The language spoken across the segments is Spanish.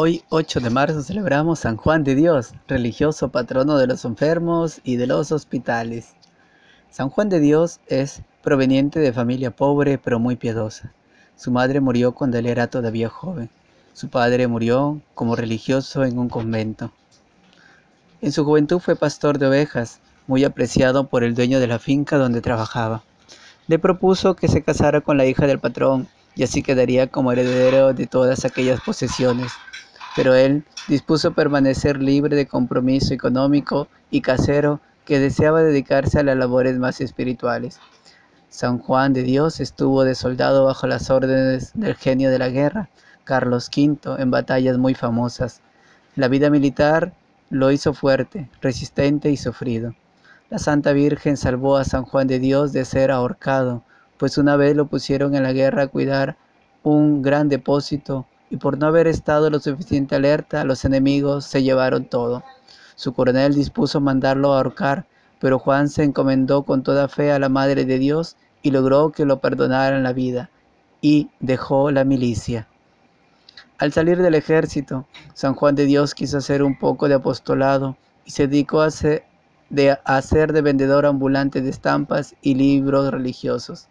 Hoy 8 de marzo celebramos San Juan de Dios, religioso patrono de los enfermos y de los hospitales. San Juan de Dios es proveniente de familia pobre pero muy piadosa. Su madre murió cuando él era todavía joven. Su padre murió como religioso en un convento. En su juventud fue pastor de ovejas, muy apreciado por el dueño de la finca donde trabajaba. Le propuso que se casara con la hija del patrón y así quedaría como heredero de todas aquellas posesiones. Pero él dispuso permanecer libre de compromiso económico y casero que deseaba dedicarse a las labores más espirituales. San Juan de Dios estuvo de soldado bajo las órdenes del genio de la guerra, Carlos V, en batallas muy famosas. La vida militar lo hizo fuerte, resistente y sufrido. La Santa Virgen salvó a San Juan de Dios de ser ahorcado, pues una vez lo pusieron en la guerra a cuidar un gran depósito y por no haber estado lo suficiente alerta, los enemigos se llevaron todo. Su coronel dispuso mandarlo a ahorcar, pero Juan se encomendó con toda fe a la Madre de Dios y logró que lo perdonaran la vida y dejó la milicia. Al salir del ejército, San Juan de Dios quiso hacer un poco de apostolado y se dedicó a ser de, hacer de vendedor ambulante de estampas y libros religiosos.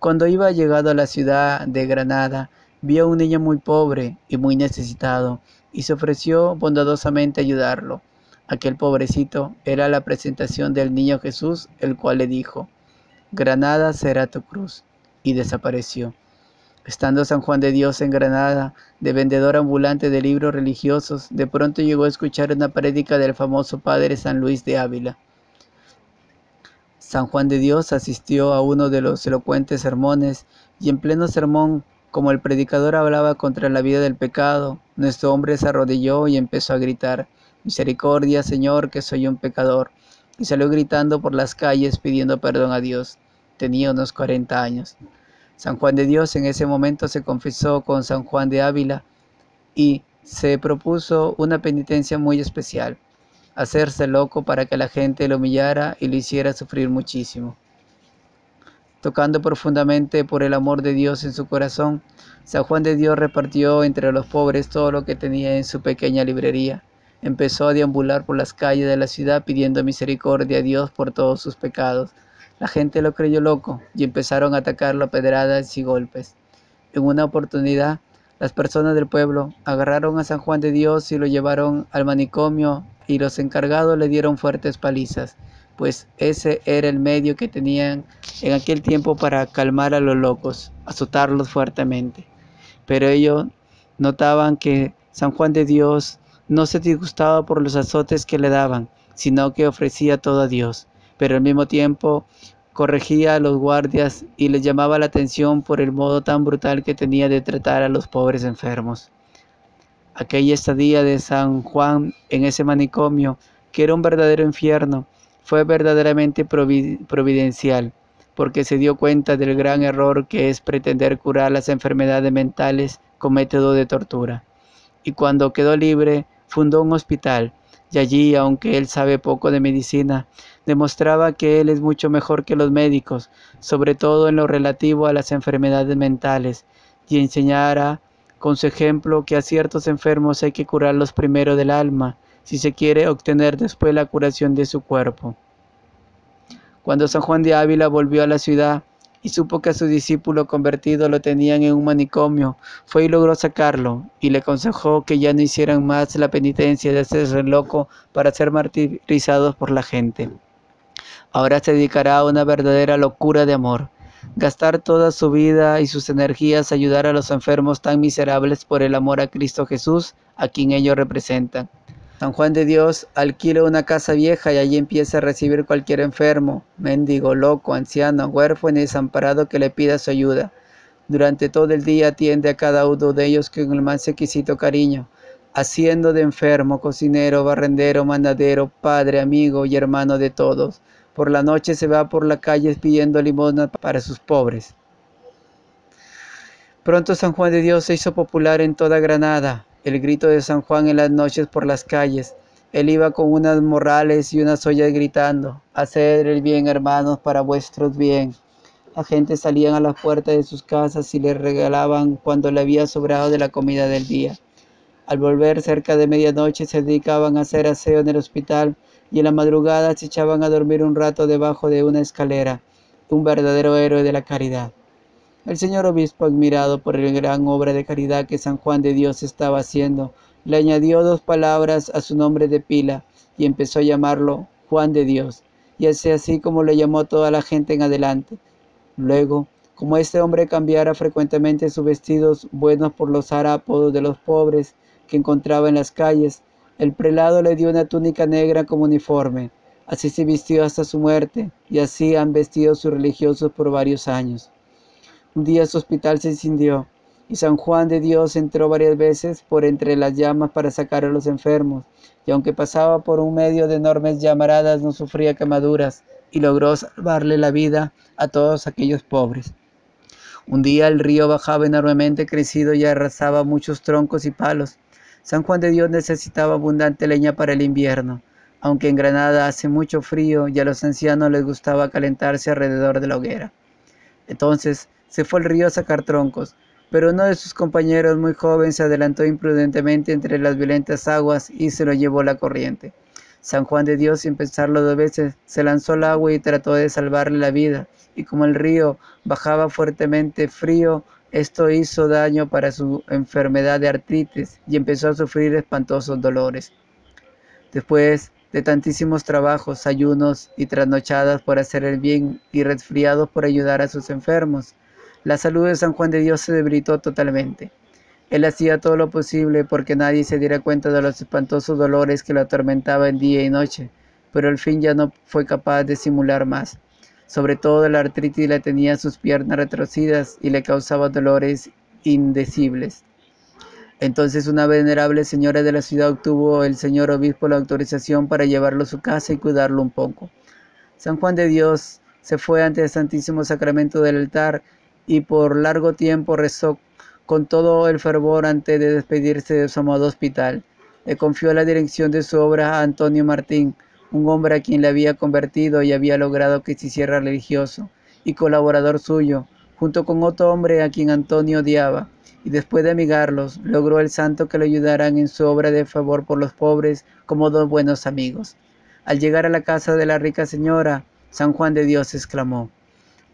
Cuando iba llegado a la ciudad de Granada, vio a un niño muy pobre y muy necesitado y se ofreció bondadosamente a ayudarlo. Aquel pobrecito era la presentación del niño Jesús, el cual le dijo, Granada será tu cruz, y desapareció. Estando San Juan de Dios en Granada, de vendedor ambulante de libros religiosos, de pronto llegó a escuchar una prédica del famoso padre San Luis de Ávila. San Juan de Dios asistió a uno de los elocuentes sermones y en pleno sermón, como el predicador hablaba contra la vida del pecado, nuestro hombre se arrodilló y empezó a gritar, Misericordia, Señor, que soy un pecador, y salió gritando por las calles pidiendo perdón a Dios. Tenía unos 40 años. San Juan de Dios en ese momento se confesó con San Juan de Ávila y se propuso una penitencia muy especial hacerse loco para que la gente lo humillara y lo hiciera sufrir muchísimo. Tocando profundamente por el amor de Dios en su corazón, San Juan de Dios repartió entre los pobres todo lo que tenía en su pequeña librería. Empezó a deambular por las calles de la ciudad pidiendo misericordia a Dios por todos sus pecados. La gente lo creyó loco y empezaron a atacarlo a pedradas y golpes. En una oportunidad, las personas del pueblo agarraron a San Juan de Dios y lo llevaron al manicomio y los encargados le dieron fuertes palizas, pues ese era el medio que tenían en aquel tiempo para calmar a los locos, azotarlos fuertemente. Pero ellos notaban que San Juan de Dios no se disgustaba por los azotes que le daban, sino que ofrecía todo a Dios, pero al mismo tiempo corregía a los guardias y les llamaba la atención por el modo tan brutal que tenía de tratar a los pobres enfermos. Aquella estadía de San Juan en ese manicomio, que era un verdadero infierno, fue verdaderamente providencial, porque se dio cuenta del gran error que es pretender curar las enfermedades mentales con método de tortura. Y cuando quedó libre, fundó un hospital, y allí, aunque él sabe poco de medicina, demostraba que él es mucho mejor que los médicos, sobre todo en lo relativo a las enfermedades mentales, y enseñara con su ejemplo que a ciertos enfermos hay que curarlos primero del alma, si se quiere obtener después la curación de su cuerpo. Cuando San Juan de Ávila volvió a la ciudad y supo que a su discípulo convertido lo tenían en un manicomio, fue y logró sacarlo, y le aconsejó que ya no hicieran más la penitencia de hacerse loco para ser martirizados por la gente. Ahora se dedicará a una verdadera locura de amor gastar toda su vida y sus energías a ayudar a los enfermos tan miserables por el amor a Cristo Jesús, a quien ellos representan. San Juan de Dios alquila una casa vieja y allí empieza a recibir cualquier enfermo, mendigo, loco, anciano, huérfano y desamparado que le pida su ayuda. Durante todo el día atiende a cada uno de ellos con el más exquisito cariño, haciendo de enfermo, cocinero, barrendero, mandadero, padre, amigo y hermano de todos. Por la noche se va por la calle pidiendo limosna para sus pobres. Pronto San Juan de Dios se hizo popular en toda Granada. El grito de San Juan en las noches por las calles. Él iba con unas morrales y unas ollas gritando, Hacer el bien, hermanos, para vuestros bien. La gente salía a las puertas de sus casas y le regalaban cuando le había sobrado de la comida del día. Al volver cerca de medianoche se dedicaban a hacer aseo en el hospital y en la madrugada se echaban a dormir un rato debajo de una escalera, un verdadero héroe de la caridad. El señor obispo, admirado por la gran obra de caridad que San Juan de Dios estaba haciendo, le añadió dos palabras a su nombre de pila y empezó a llamarlo Juan de Dios, y así así como le llamó toda la gente en adelante. Luego, como este hombre cambiara frecuentemente sus vestidos buenos por los harapos de los pobres que encontraba en las calles, el prelado le dio una túnica negra como uniforme. Así se vistió hasta su muerte, y así han vestido sus religiosos por varios años. Un día su hospital se incendió y San Juan de Dios entró varias veces por entre las llamas para sacar a los enfermos, y aunque pasaba por un medio de enormes llamaradas no sufría quemaduras y logró salvarle la vida a todos aquellos pobres. Un día el río bajaba enormemente crecido y arrasaba muchos troncos y palos. San Juan de Dios necesitaba abundante leña para el invierno, aunque en Granada hace mucho frío y a los ancianos les gustaba calentarse alrededor de la hoguera. Entonces se fue al río a sacar troncos, pero uno de sus compañeros muy joven se adelantó imprudentemente entre las violentas aguas y se lo llevó la corriente. San Juan de Dios, sin pensarlo dos veces, se lanzó al agua y trató de salvarle la vida, y como el río bajaba fuertemente frío, esto hizo daño para su enfermedad de artritis y empezó a sufrir espantosos dolores. Después de tantísimos trabajos, ayunos y trasnochadas por hacer el bien y resfriados por ayudar a sus enfermos, la salud de San Juan de Dios se debilitó totalmente. Él hacía todo lo posible porque nadie se diera cuenta de los espantosos dolores que lo atormentaban día y noche, pero al fin ya no fue capaz de simular más. Sobre todo la artritis le tenía sus piernas retorcidas y le causaba dolores indecibles. Entonces una venerable señora de la ciudad obtuvo el señor obispo la autorización para llevarlo a su casa y cuidarlo un poco. San Juan de Dios se fue ante el Santísimo Sacramento del altar y por largo tiempo rezó con todo el fervor antes de despedirse de su amado hospital. Le confió la dirección de su obra a Antonio Martín, un hombre a quien le había convertido y había logrado que se hiciera religioso, y colaborador suyo, junto con otro hombre a quien Antonio odiaba, y después de amigarlos, logró el santo que le ayudaran en su obra de favor por los pobres como dos buenos amigos. Al llegar a la casa de la rica señora, San Juan de Dios exclamó,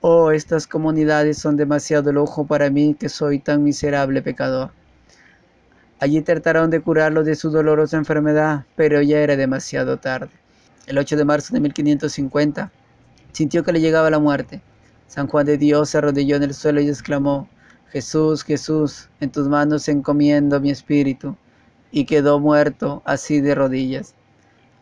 Oh, estas comunidades son demasiado lujo para mí que soy tan miserable pecador. Allí trataron de curarlo de su dolorosa enfermedad, pero ya era demasiado tarde. El 8 de marzo de 1550 sintió que le llegaba la muerte. San Juan de Dios se arrodilló en el suelo y exclamó, Jesús, Jesús, en tus manos encomiendo mi espíritu, y quedó muerto así de rodillas.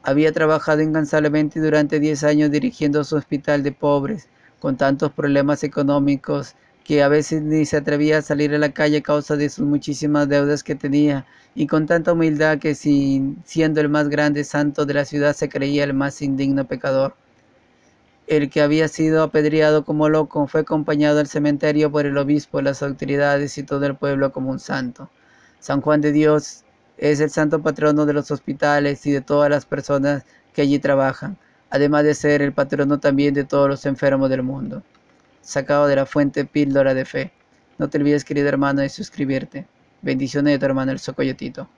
Había trabajado incansablemente durante diez años dirigiendo su hospital de pobres, con tantos problemas económicos que a veces ni se atrevía a salir a la calle a causa de sus muchísimas deudas que tenía, y con tanta humildad que sin, siendo el más grande santo de la ciudad se creía el más indigno pecador. El que había sido apedreado como loco fue acompañado al cementerio por el obispo, las autoridades y todo el pueblo como un santo. San Juan de Dios es el santo patrono de los hospitales y de todas las personas que allí trabajan además de ser el patrono también de todos los enfermos del mundo. Sacado de la fuente Píldora de Fe. No te olvides, querido hermano, de suscribirte. Bendiciones de tu hermano el Socoyotito.